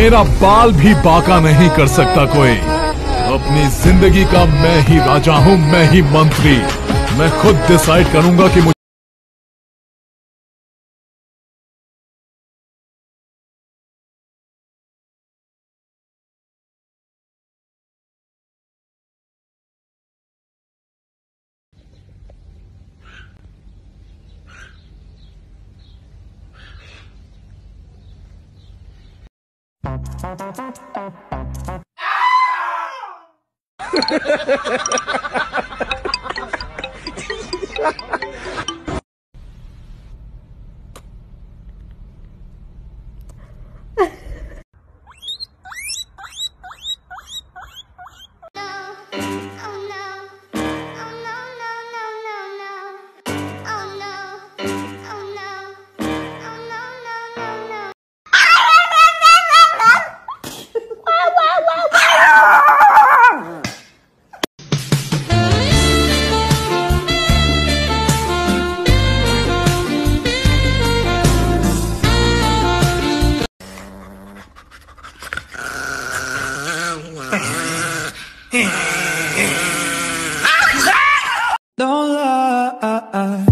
मेरा बाल भी बाका नहीं कर सकता कोई। अपनी ज़िंदगी का मैं ही राजा हूँ, मैं ही मंत्री। मैं खुद डिसाइड करूँगा कि मुझे Ah! Don't lie.